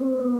Oh.